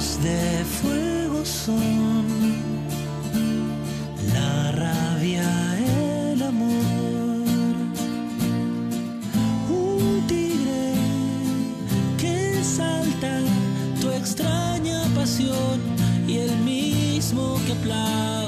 ojos de fuego son la rabia, el amor. Un tigre que salta tu extraña pasión y el mismo que aplaude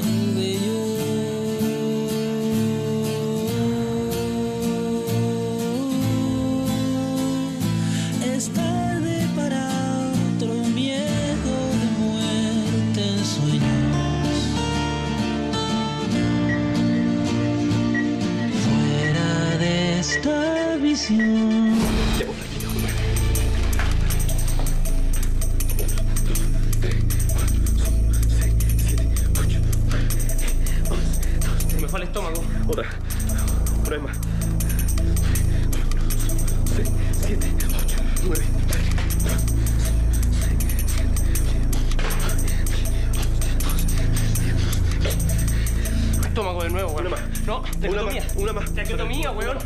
Una más, una más. Traqueotomía, weón.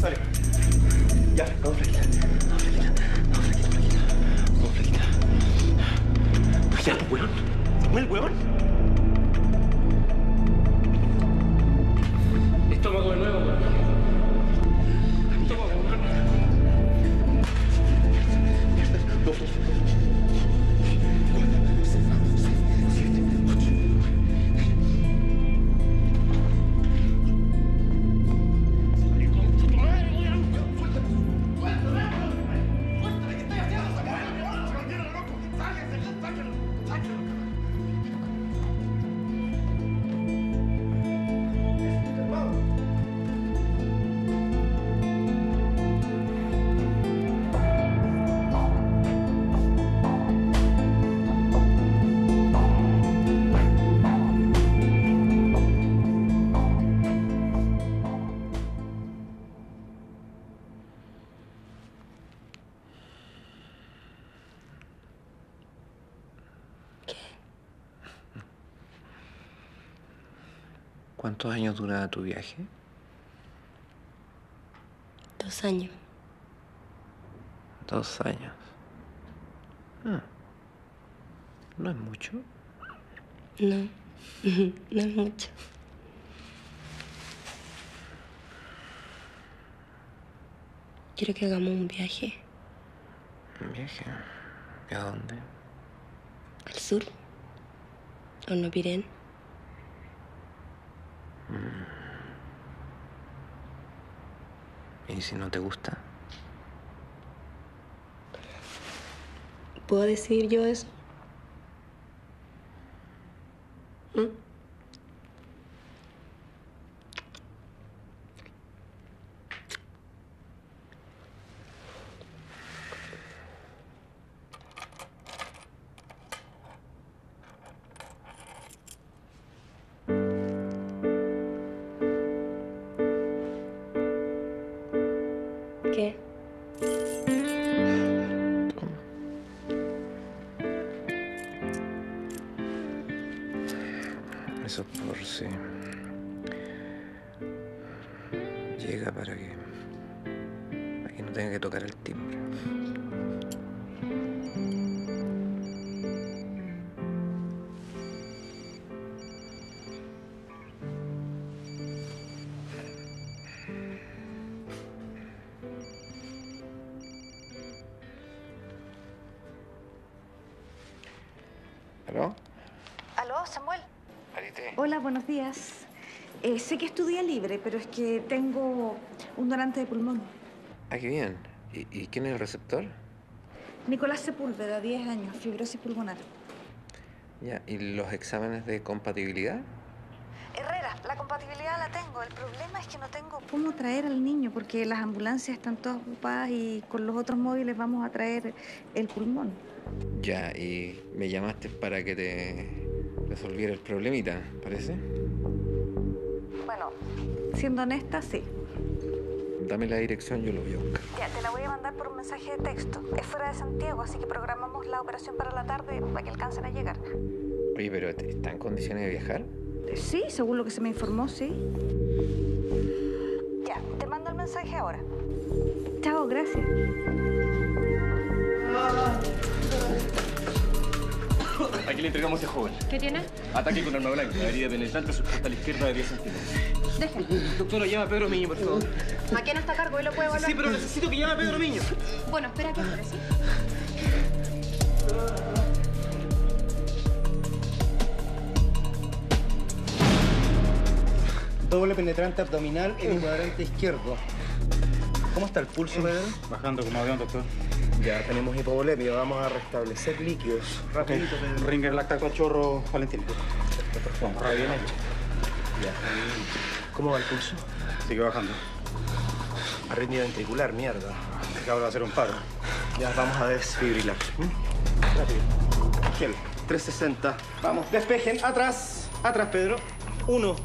Dale. Ya, vamos flaquita. Vamos flaquita. Vamos flaquita, flaquita. Vamos flaquita. Ya, weón. Samuel, weón. ¿Cuántos años dura tu viaje? Dos años. Dos años. Ah. No es mucho. No, no es mucho. Quiero que hagamos un viaje Un viaje. ¿Y a dónde? al sur. ¿O no, ¿Y si no te gusta? ¿Puedo decidir yo eso? ¿Aló? Aló, Samuel. Marité. Hola, buenos días. Eh, sé que es tu día libre, pero es que tengo un donante de pulmón. Ah, qué bien. ¿Y, y quién es el receptor? Nicolás Sepúlveda, 10 años, fibrosis pulmonar. Ya, ¿y los exámenes de compatibilidad? Herrera, la compatibilidad la tengo. El problema es que no tengo cómo traer al niño porque las ambulancias están todas ocupadas y con los otros móviles vamos a traer el pulmón. Ya, y me llamaste para que te resolviera el problemita, ¿parece? Bueno, siendo honesta, sí. Dame la dirección, yo lo voy a buscar. Ya, te la voy a mandar por un mensaje de texto. Es fuera de Santiago, así que programamos la operación para la tarde para que alcancen a llegar. Oye, pero ¿está en condiciones de viajar? Sí, según lo que se me informó, sí. Mensaje ahora. Chao, gracias. Aquí le entregamos a ese joven. ¿Qué tiene? Ataque con arma blanca, herida penetrante suspuesta a la izquierda de 10 centímetros. Deje. Doctora, llama a Pedro Miño, por favor. Maquena está a cargo, él lo puede evaluar. Sí, pero necesito que llame a Pedro Miño. Bueno, espera que ¿sí? Doble penetrante abdominal en el cuadrante izquierdo. ¿Cómo está el pulso, Pedro? Bajando como avión, doctor. Ya tenemos hipovolemia, vamos a restablecer líquidos. Rapidito, Pedro. Ringer lacta con chorro, Valentín. Vamos, re bien hecho. Ya. ¿Cómo va el pulso? Sigue bajando. Arritmia ventricular, mierda. Acabo de hacer un paro. Ya, vamos a desfibrilar. Rápido. Gel, 360. Vamos, despejen. Atrás. Atrás, Pedro. Uno,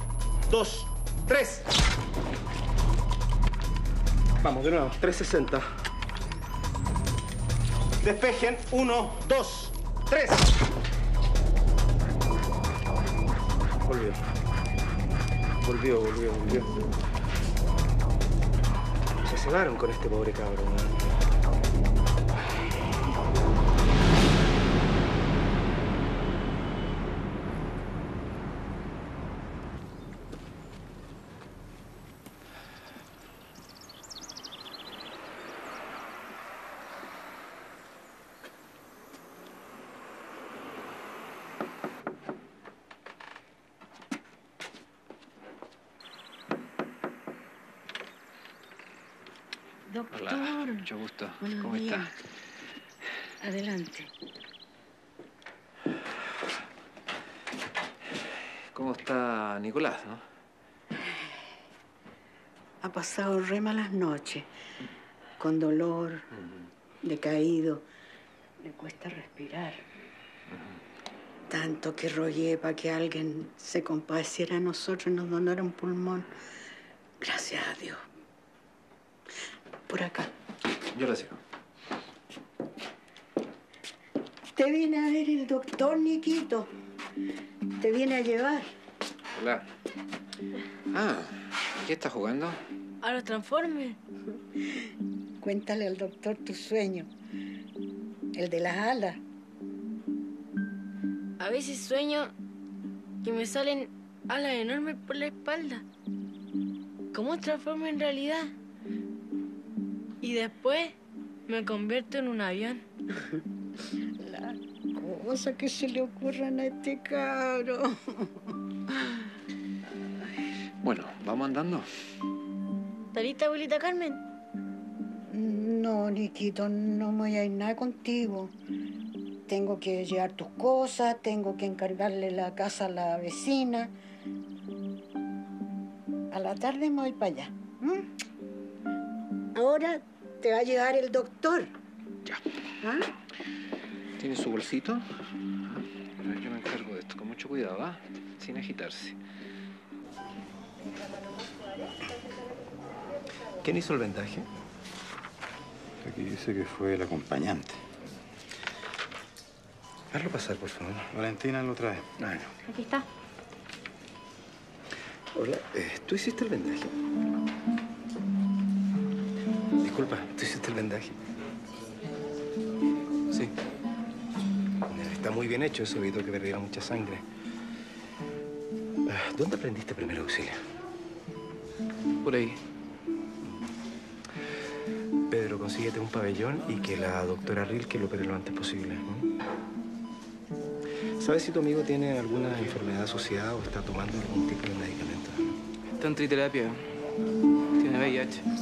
dos, tres. Vamos, de nuevo. 360. Despejen. Uno, dos, tres. Volvió. Volvió, volvió, volvió. Se cegaron con este pobre cabrón. Doctor. Hola, mucho gusto. Buenos ¿Cómo días. está? Adelante. ¿Cómo está Nicolás, no? Ha pasado re malas noches, con dolor, decaído. Le cuesta respirar. Tanto que rogué para que alguien se compadeciera de nosotros y nos donara un pulmón. Gracias a Dios. Por acá. Yo lo sigo. Te viene a ver el doctor, Niquito. Te viene a llevar. Hola. Ah, ¿qué estás jugando? A los Transformers. Cuéntale al doctor tu sueño. El de las alas. A veces sueño que me salen alas enormes por la espalda. Como un Transformer en realidad. Y después me convierto en un avión. La cosa que se le ocurran a este cabro. Bueno, ¿vamos andando? ¿Está lista, abuelita Carmen? No, Niquito, no me voy a ir nada contigo. Tengo que llevar tus cosas, tengo que encargarle la casa a la vecina. A la tarde me voy para allá. Ahora te va a llevar el doctor. Ya. ¿Ah? ¿Tiene su bolsito? Ah, a ver, Yo me encargo de esto con mucho cuidado, ¿va? Sin agitarse. ¿Quién hizo el vendaje? Aquí dice que fue el acompañante. Hazlo pasar, por favor. Valentina lo trae. Bueno. Aquí está. Hola, eh, ¿tú hiciste el vendaje? Disculpa, ¿tú hiciste el vendaje? Sí. Está muy bien hecho, eso evitó que perdiera mucha sangre. Ah, ¿Dónde aprendiste primer auxilio? Por ahí. Pedro, consíguete un pabellón y que la doctora Rilke lo opere lo antes posible. ¿Sabes si tu amigo tiene alguna enfermedad asociada o está tomando algún tipo de medicamento? Está en triterapia. Tiene VIH.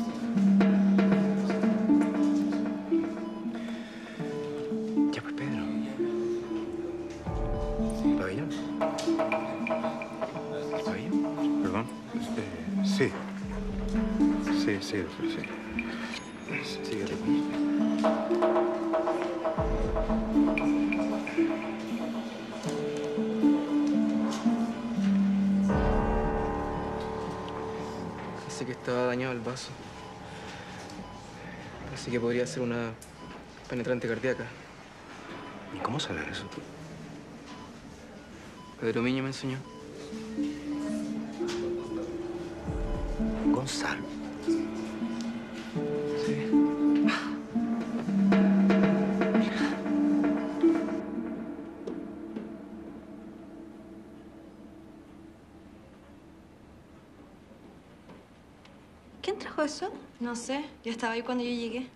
Sí, sí, doctor, sí. Síguete. Dice que estaba dañado el vaso. Así que podría ser una penetrante cardíaca. ¿Y cómo sabes eso tú? Pedro Miño me enseñó. Yo estaba ahí cuando yo llegué.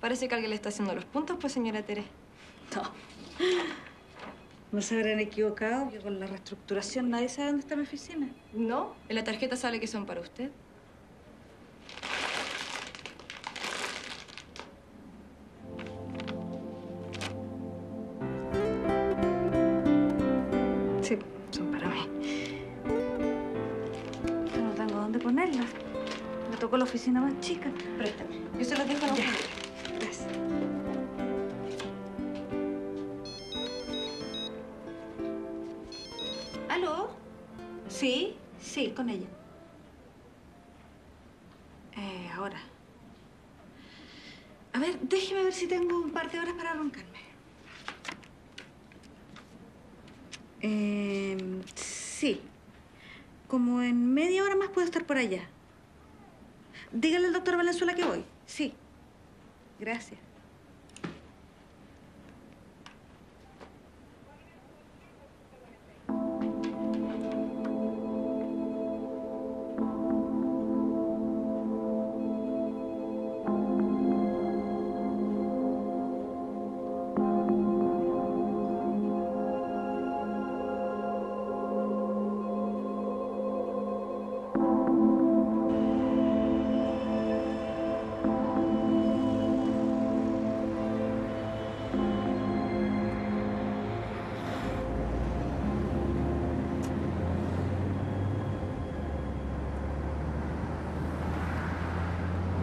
Parece que alguien le está haciendo los puntos, pues, señora Tere. No. No se habrán equivocado, que con la reestructuración nadie sabe dónde está mi oficina. No, en la tarjeta sale que son para usted. Sí, son para mí. Yo no tengo dónde ponerlas. Tocó la oficina más chica. Préstame. Yo se las dejo a la. Gracias. ¿Aló? Sí, sí, con ella. Eh, ahora. A ver, déjeme ver si tengo un par de horas para roncarme. Eh, sí. Como en media hora más puedo estar por allá. Dígale al doctor Valenzuela que voy. Sí. Gracias.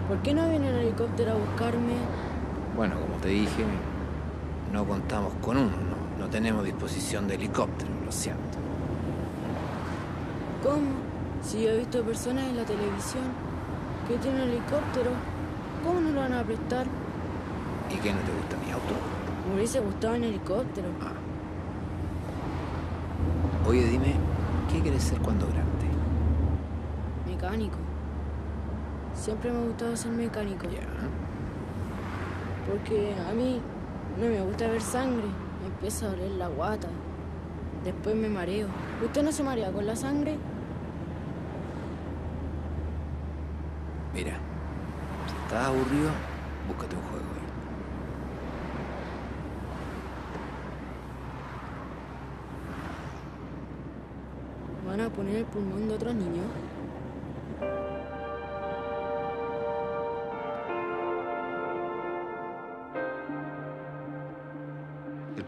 ¿Por qué no viene el helicóptero a buscarme? Bueno, como te dije, no contamos con uno, no, no tenemos disposición de helicóptero, lo siento. ¿Cómo? Si yo he visto personas en la televisión que tienen helicóptero, ¿cómo no lo van a prestar? ¿Y qué no te gusta mi auto? Me hubiese gustado en helicóptero. Oye, dime, ¿qué quieres ser cuando grande? Mecánico. Siempre me ha gustado ser mecánico. Porque a mí no me gusta ver sangre. Me empieza a doler la guata. Después me mareo. ¿Usted no se marea con la sangre? Mira, si estás aburrido, búscate un juego. ahí. ¿Van a poner el pulmón de otros niños?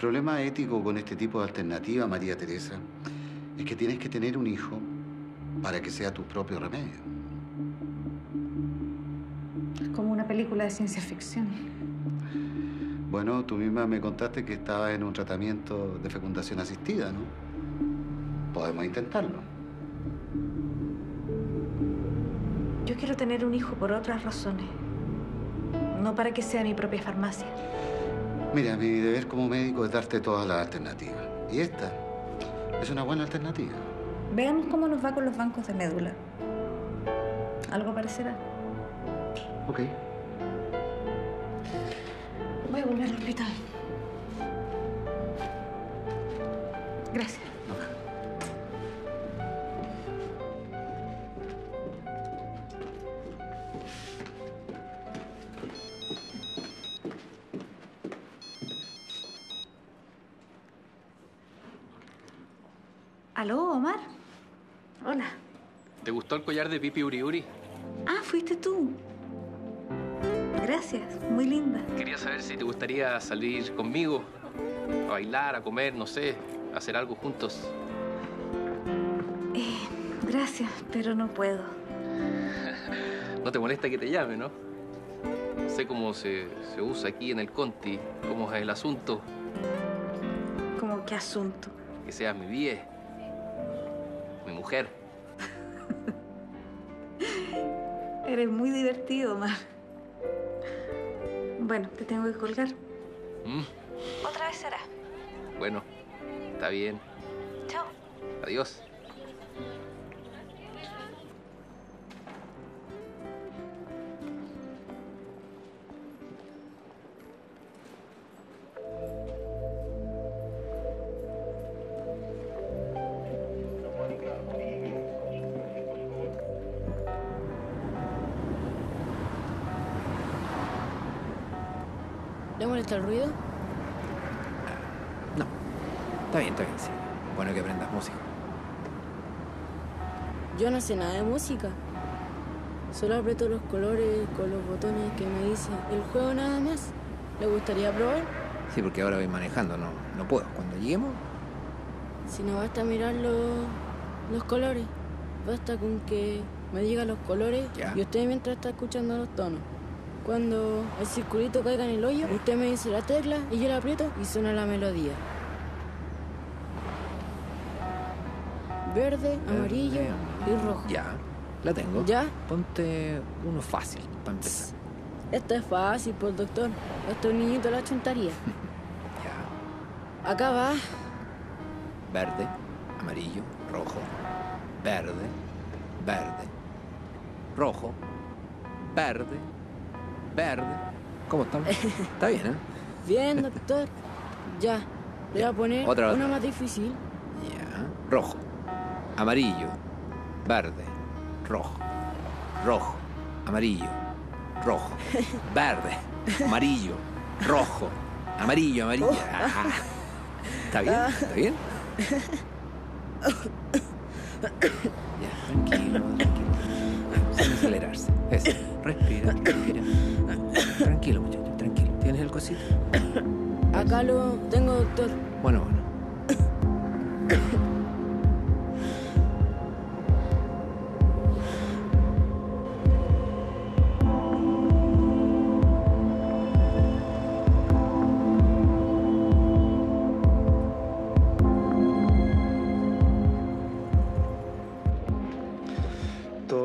Problema ético con este tipo de alternativa, María Teresa, es que tienes que tener un hijo para que sea tu propio remedio. Es como una película de ciencia ficción. Bueno, tú misma me contaste que estabas en un tratamiento de fecundación asistida, ¿no? Podemos intentarlo. Yo quiero tener un hijo por otras razones. No para que sea mi propia farmacia. Mira, mi deber como médico es darte todas las alternativas. Y esta es una buena alternativa. Veamos cómo nos va con los bancos de médula. Algo parecerá. Ok. Voy a volver al hospital. Gracias. ¿Te gustó el collar de Pipi Uri Uri? Ah, fuiste tú. Gracias, muy linda. Quería saber si te gustaría salir conmigo, a bailar, a comer, no sé, a hacer algo juntos. Eh, gracias, pero no puedo. No te molesta que te llame, ¿no? No sé cómo se, se usa aquí en el Conti, cómo es el asunto, ¿Cómo qué asunto? que seas mi vie, mi mujer. Eres muy divertido, Omar. Bueno, te tengo que colgar. Mm, Otra vez será. bueno, está bien. Chao. Adiós. ¿Le molesta el ruido? No. Está bien, está bien, sí. Bueno que aprendas música. Yo no sé nada de música. Solo aprieto los colores con los botones que me dice el juego nada más. ¿Le gustaría probar? Sí, porque ahora voy manejando, no, no puedo. Cuando lleguemos, Si no basta mirar los, los colores, basta con que me diga los colores Ya. y usted mientras está escuchando los tonos. Cuando el circulito caiga en el hoyo, usted me dice la tecla y yo la aprieto y suena la melodía. Verde, amarillo y rojo. ya, la tengo. ¿Ya? Ponte uno fácil para empezar. Esto es fácil, pues doctor. Esto es un niñito la chuntaría. Acá va. Verde, amarillo, rojo. Verde, verde, rojo, verde, verde. ¿Cómo estamos? Está bien, ¿eh? Bien, doctor. Ya. Le voy a poner Otra una más difícil. Ya. Rojo, amarillo, verde, rojo, rojo, amarillo, rojo, verde, amarillo, rojo, amarillo, amarillo. Ah. ¿Está bien? ¿Está bien? Ya, tranquilo, acelerarse. Eso. Respira, respira. Tranquilo, muchacho, tranquilo. ¿Tienes el cosito? Acá lo tengo, doctor. Bueno, bueno.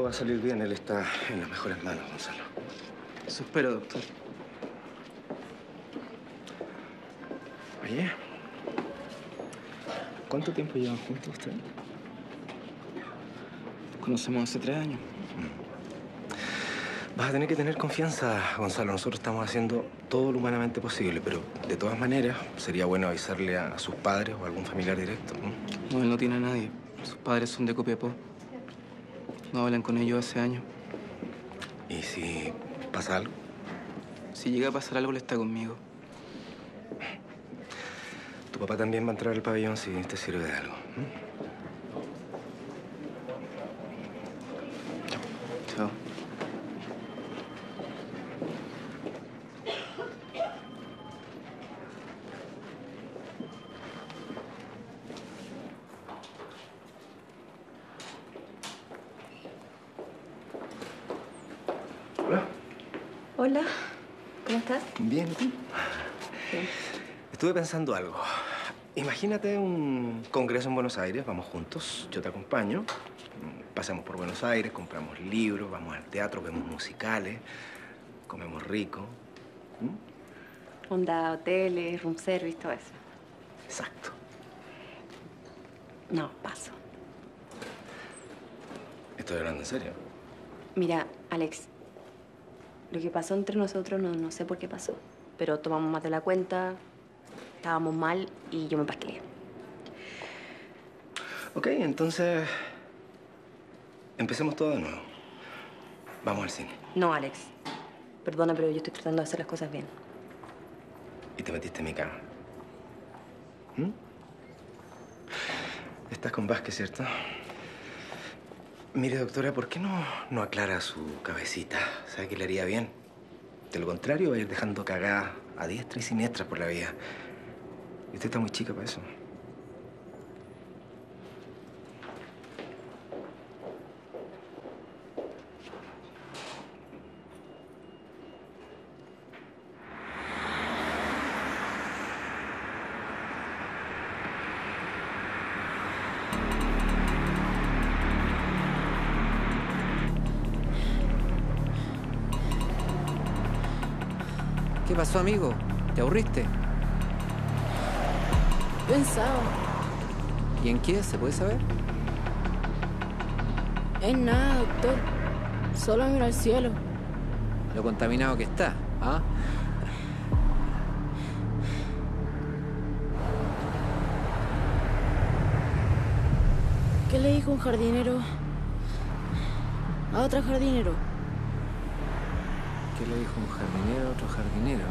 Va a salir bien. Él está en las mejores manos, Gonzalo. Eso espero, doctor. Oye, ¿cuánto tiempo llevan juntos ustedes? Nos conocemos hace tres años. Vas a tener que tener confianza, Gonzalo. Nosotros estamos haciendo todo lo humanamente posible, pero de todas maneras sería bueno avisarle a, sus padres o a algún familiar directo. ¿no? No, él no tiene a nadie. Sus padres son de Copiapó. No hablan con ellos hace años. ¿Y si pasa algo? Si llega a pasar algo, él está conmigo. Tu papá también va a entrar al pabellón si te sirve de algo. Hola, ¿cómo estás? Bien, ¿y tú? Estuve pensando algo. Imagínate un congreso en Buenos Aires, vamos juntos, yo te acompaño. Pasamos por Buenos Aires, compramos libros, vamos al teatro, vemos musicales, comemos rico. Onda, hoteles, room service, todo eso. Exacto. No, paso. Estoy hablando en serio. Mira, Alex, lo que pasó entre nosotros no, no sé por qué pasó, pero tomamos más de la cuenta, estábamos mal y yo me pasqué. Ok, entonces empecemos todo de nuevo. Vamos al cine. No, Alex. Perdona, pero yo estoy tratando de hacer las cosas bien. Y te metiste en mi cama. ¿Mm? Estás con Vázquez, ¿cierto? Mire, doctora, ¿por qué no, no aclara su cabecita? ¿Sabe que le haría bien? De lo contrario, va a ir dejando cagada a diestra y siniestra por la vida. Usted está muy chica para eso. ¿Qué pasó, amigo? ¿Te aburriste? Pensaba. ¿Y en qué? ¿Se puede saber? Es nada, doctor. Solo miro al cielo. Lo contaminado que está, ¿ah? ¿Qué le dijo un jardinero a otro jardinero? ¿Qué le dijo un jardinero a otro jardinero?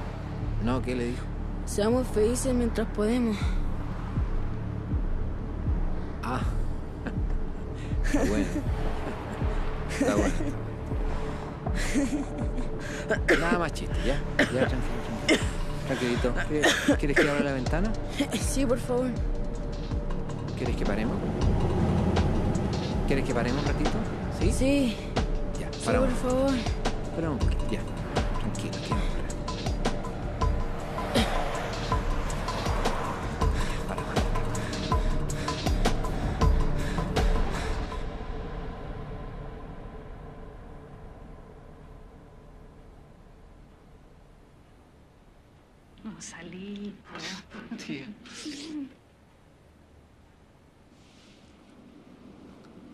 No, ¿qué le dijo? Seamos felices mientras podemos. Bueno. Está bueno. Nada más chiste, ya. Ya, tranquilo, tranquilo. Tranquilito. ¿Quieres- ¿Quieres que abra la ventana? Sí, por favor. ¿Quieres que paremos? ¿Quieres que paremos un ratito? ¿Sí? Sí. Ya, Sí, paramos. por favor. Paramos un poquito, ya.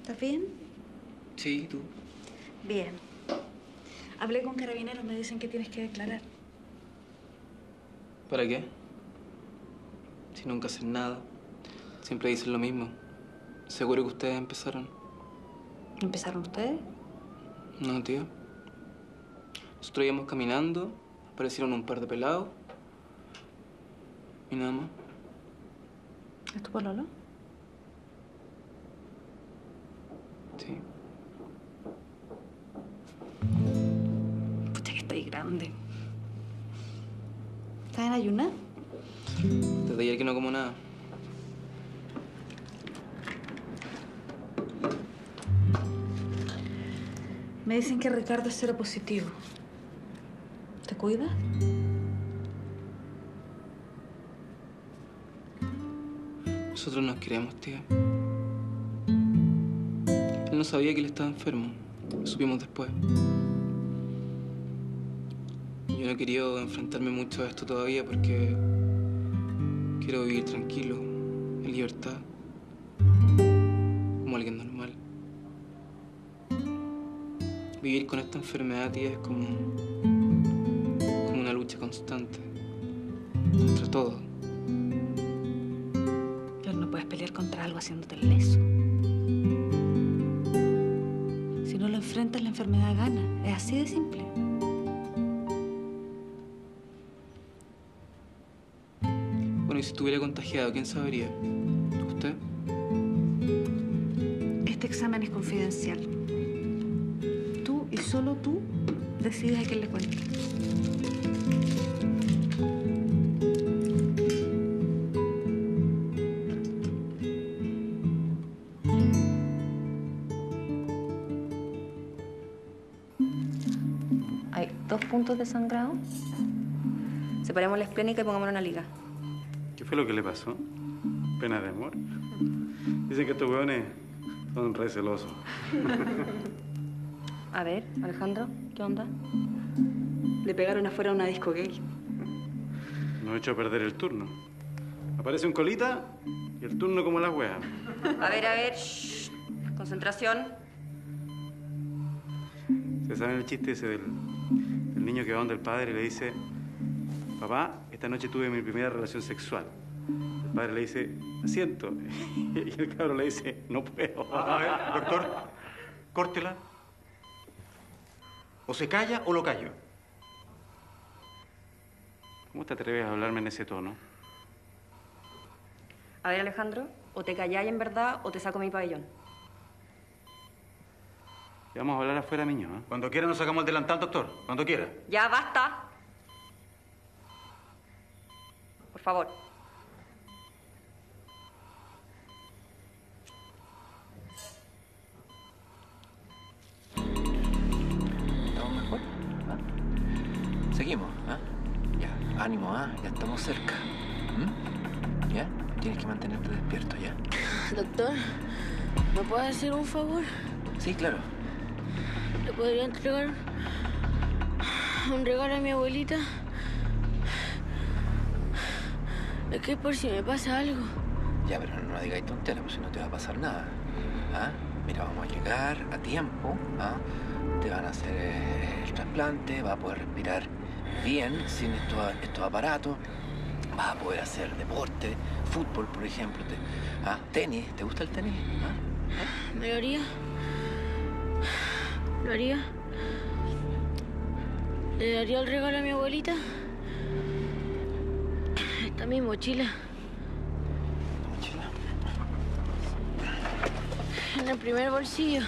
¿Estás bien? Sí, tú. Bien. Hablé con carabineros, me dicen que tienes que declarar. ¿Para qué? Si nunca hacen nada. Siempre dicen lo mismo. Seguro que ustedes empezaron. ¿Empezaron ustedes? No, tío. Nosotros íbamos caminando, aparecieron un par de pelados. Y nada más. ¿Es tu pololo? Grande. ¿Estás en ayunas? Desde ayer que no como nada. Me dicen que Ricardo es cero positivo. ¿Te cuidas? Nosotros nos queremos, tía. Él no sabía que él estaba enfermo. Lo supimos después. No he querido enfrentarme mucho a esto todavía porque quiero vivir tranquilo, en libertad, como alguien normal. Vivir con esta enfermedad, tía, es como, como una lucha constante contra todo. Pero no puedes pelear contra algo haciéndote el leso. Si no lo enfrentas, la enfermedad gana. Es así de simple. Estuviera contagiado, ¿quién sabría? ¿Usted? Este examen es confidencial. Tú y solo tú decides a quién le cuentas. Hay dos puntos de sangrado. Separemos la esplénica y pongámonos una liga. ¿Qué fue lo que le pasó? ¿Pena de amor? Dicen que estos hueones son re celosos. A ver, Alejandro, ¿qué onda? Le pegaron afuera a una disco gay. No he hecho perder el turno. Aparece un colita y el turno como las weas. A ver, a ver. shh. Concentración. ¿Se saben el chiste ese del, del niño que va donde el padre y le dice, papá, esta noche tuve mi primera relación sexual? El padre le dice, asiento. Y el cabro le dice, no puedo. A ver, doctor, córtela. O se calla o lo callo. ¿Cómo te atreves a hablarme en ese tono? A ver, Alejandro, o te calláis en verdad o te saco mi pabellón. Y vamos a hablar afuera, niño. ¿eh? Cuando quiera nos sacamos el delantal, doctor. Cuando quiera. Ya, basta. Por favor. Seguimos, ¿ah? Ya, ánimo, ¿ah? Ya estamos cerca. ¿Mm? ¿Ya? Tienes que mantenerte despierto, ¿ya? Doctor, ¿me puede hacer un favor? Sí, claro. ¿Le podría entregar un regalo a mi abuelita? Es que por si me pasa algo. Ya, pero no digáis tonteras, pues si no te va a pasar nada. ¿Ah? Mira, vamos a llegar a tiempo. ¿ah? Te van a hacer el trasplante, vas a poder respirar bien sin estos, estos aparatos. Vas a poder hacer deporte, fútbol, por ejemplo. te- ¿ah? Tenis, ¿te gusta el tenis? ¿Ah? ¿Me lo haría? ¿Lo haría? ¿Le daría el regalo a mi abuelita? mi mochila. En el primer bolsillo.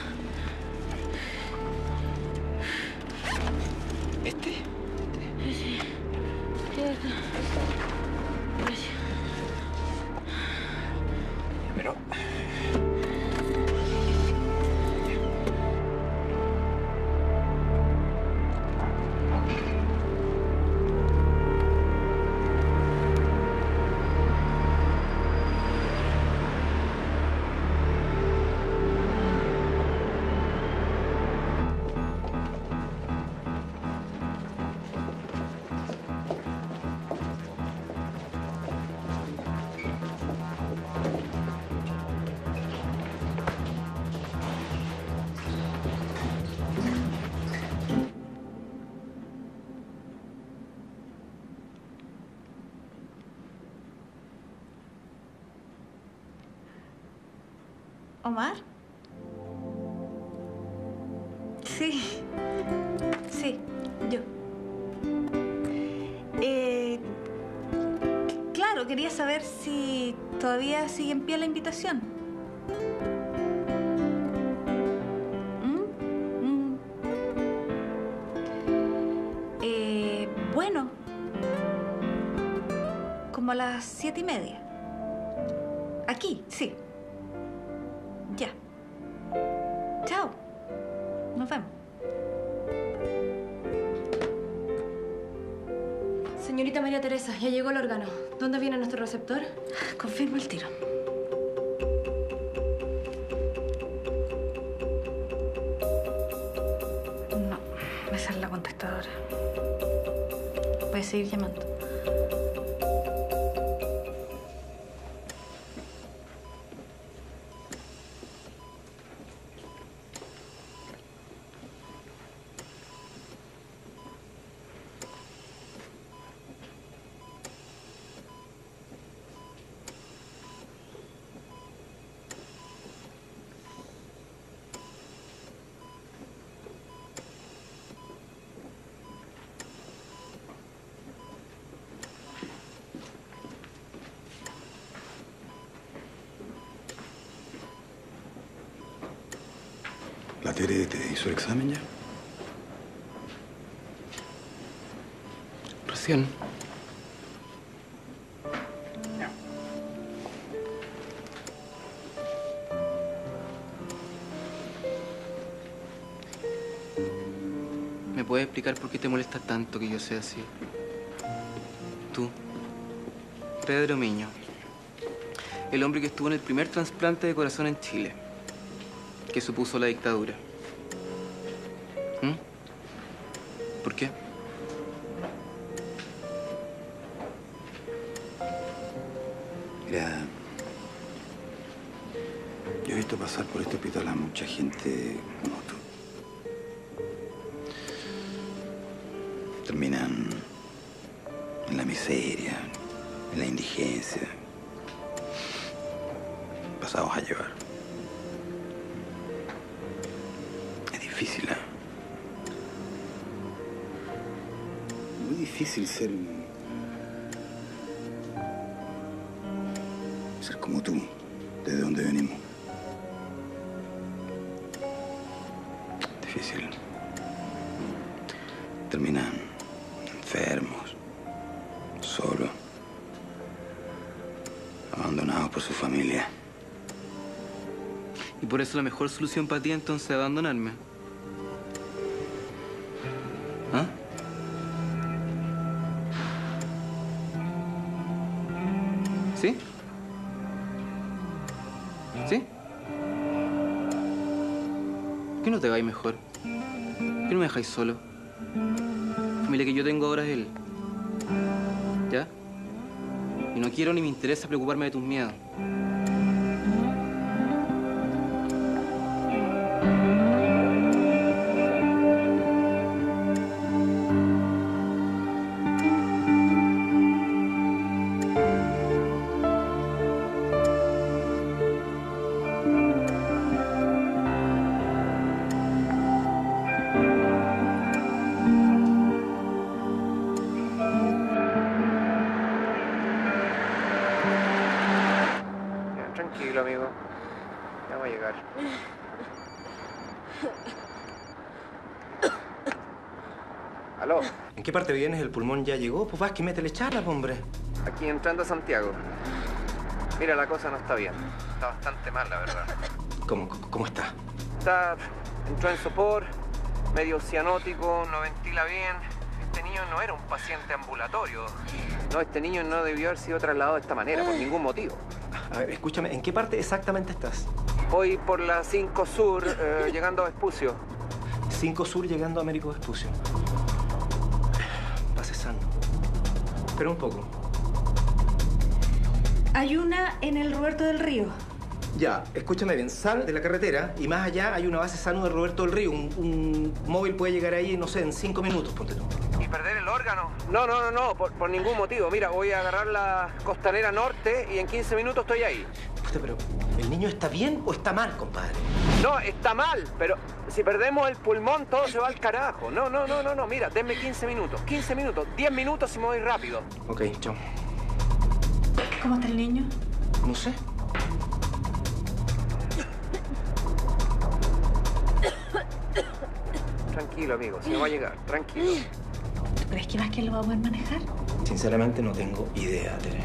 ¿Omar? Sí. Sí, yo. Eh, claro, quería saber si todavía sigue en pie la invitación. ¿Mm? Mm. Eh, bueno, como a las siete y media. Aquí, sí. Ya llegó el órgano. ¿Dónde viene nuestro receptor? Confirmo el tiro. No, me sale la contestadora. Voy a seguir llamando. ¿La Tere te hizo el examen ya? Recién. ¿Me puedes explicar por qué te molesta tanto que yo sea así? Tú, Pedro Miño, el hombre que estuvo en el primer trasplante de corazón en Chile, que supuso la dictadura. Difícil ser ser como tú, desde donde venimos. Difícil. Terminan enfermos, solos, abandonados por su familia. Y por eso la mejor solución para ti entonces es abandonarme. ¿Por qué no te vais mejor? ¿Por qué no me dejáis solo? La familia que yo tengo ahora es él. ¿Ya? Y no quiero ni me interesa preocuparme de tus miedos. Vamos a llegar. ¿Aló? ¿En qué parte vienes? ¿El pulmón ya llegó? Pues vas que métele charla, hombre. Aquí entrando a Santiago. Mira, la cosa no está bien. Está bastante mal, la verdad. ¿Cómo, cómo está? Está... entró en sopor, medio cianótico, no ventila bien. Este niño no era un paciente ambulatorio. No, este niño no debió haber sido trasladado de esta manera, por ningún motivo. A ver, escúchame, ¿en qué parte exactamente estás? Hoy por la 5 Sur, eh, llegando a Vespucio. 5 Sur llegando a Américo Vespucio. Pase sano. Espera un poco. Hay una en el Roberto del Río. Ya, escúchame bien, sal de la carretera y más allá hay una base sano de Roberto del Río. Un, un móvil puede llegar ahí, no sé, en cinco minutos, ponte tú. ¿Y perder el órgano? No, no, no, no, por, por ningún motivo. Mira, voy a agarrar la costanera norte y en 15 minutos estoy ahí. Puta, pero ¿el niño está bien o está mal, compadre? No, está mal, pero si perdemos el pulmón todo se va al carajo. No, no, no, no, no, mira, denme 15 minutos, 15 minutos, 10 minutos y me voy rápido. Ok, chao. ¿Cómo está el niño? No sé. Tranquilo, amigo, se va a llegar, tranquilo. ¿Tú crees que Vázquez lo va a poder manejar? Sinceramente no tengo idea, Tere,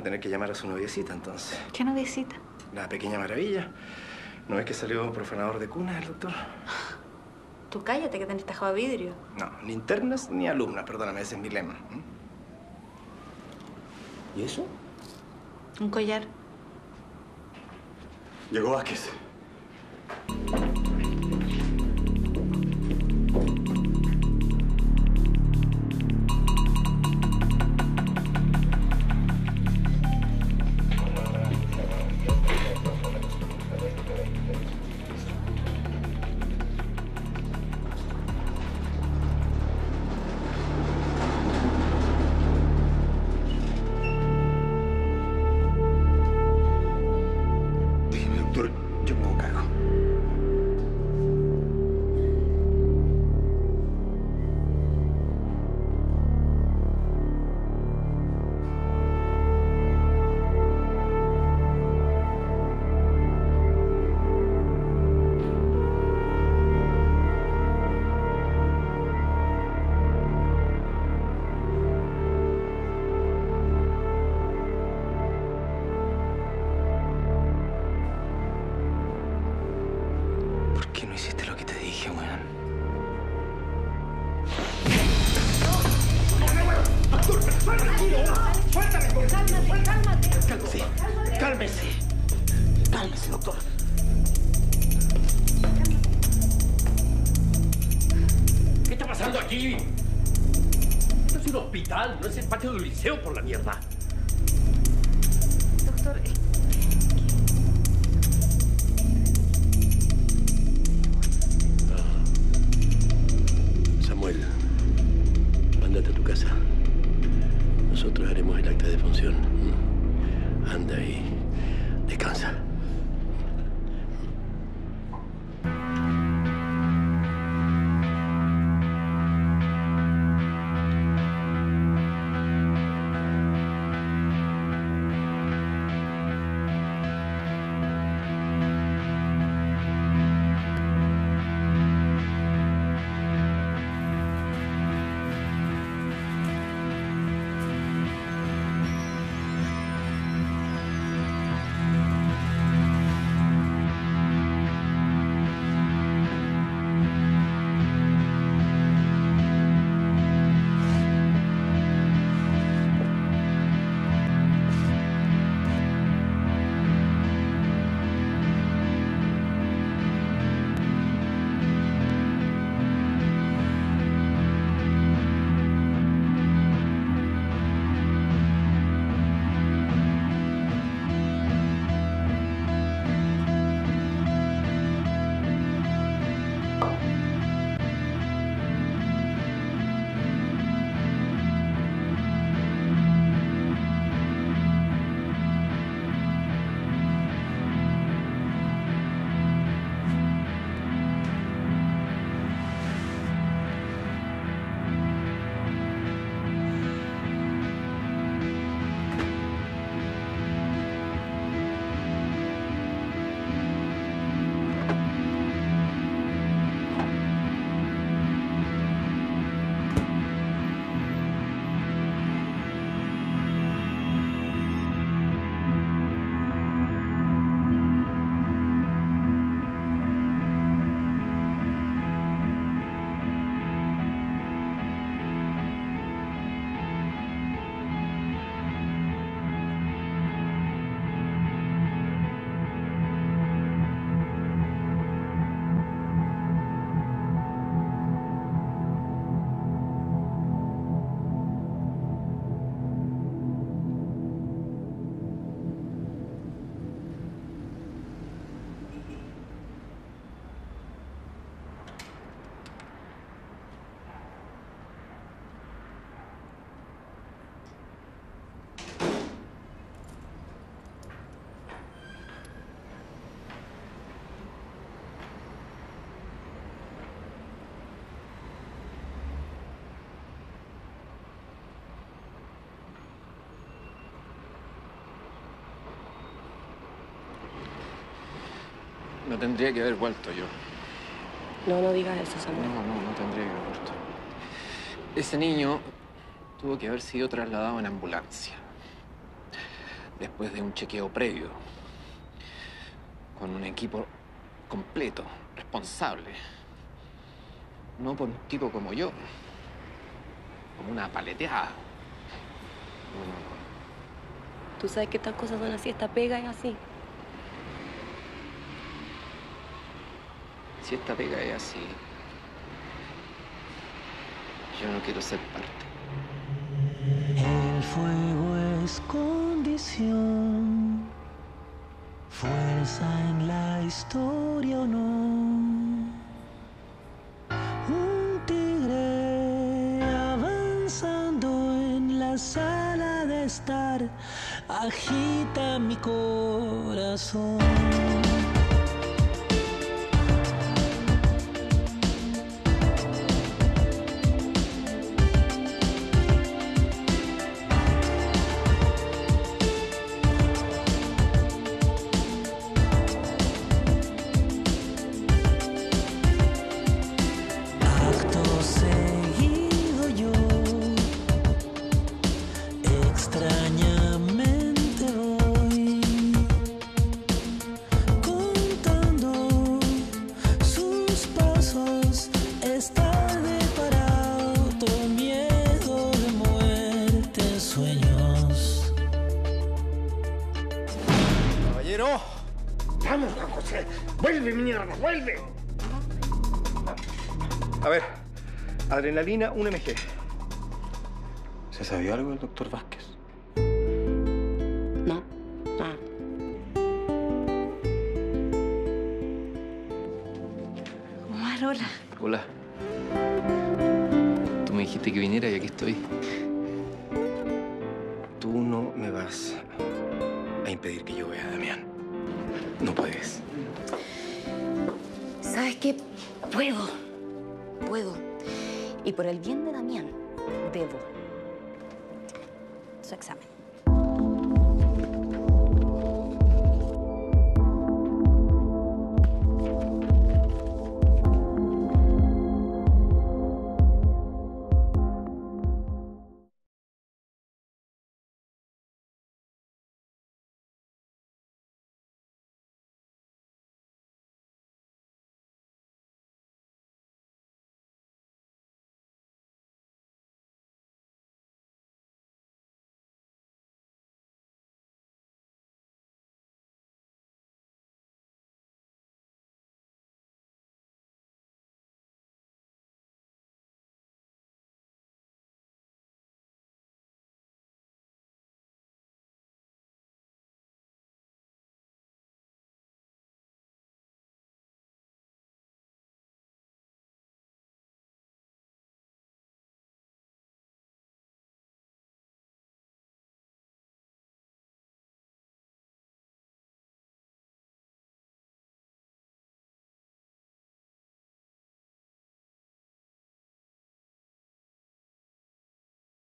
a tener que llamar a su noviecita, entonces. ¿Qué noviecita? La pequeña maravilla. ¿No es que salió profanador de cuna el doctor? Tú cállate que tenés tajado de vidrio. No, ni internas ni alumnas, perdóname, ese es mi lema. ¿m? ¿Y eso? Un collar. Llegó Vázquez. No tendría que haber vuelto yo. No, no digas eso, Samuel. No, no, no tendría que haber vuelto. Ese niño tuvo que haber sido trasladado en ambulancia. Después de un chequeo previo. Con un equipo completo, responsable. No por un tipo como yo. Como una paleteada. No, no, no. Tú sabes que estas cosas son así, esta pega es así. Si esta pega es así, yo no quiero ser parte. El fuego es condición, fuerza en la historia o no. Un tigre avanzando en la sala de estar agita mi corazón. Vuelve. A ver, Adrenalina, 1 mg. ¿Se sabía algo del doctor Vázquez? Puedo. Y por el bien de Damián, debo. Su examen.